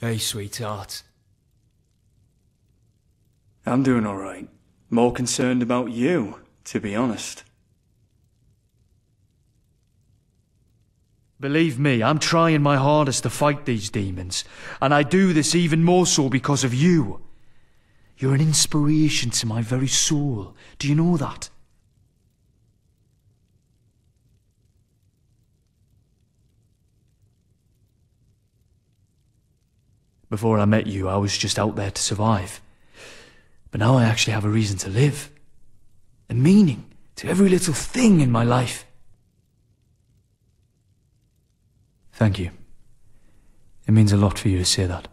Hey, sweetheart. I'm doing alright. More concerned about you, to be honest. Believe me, I'm trying my hardest to fight these demons, and I do this even more so because of you. You're an inspiration to my very soul. Do you know that? Before I met you, I was just out there to survive. But now I actually have a reason to live. A meaning to every little thing in my life. Thank you. It means a lot for you to say that.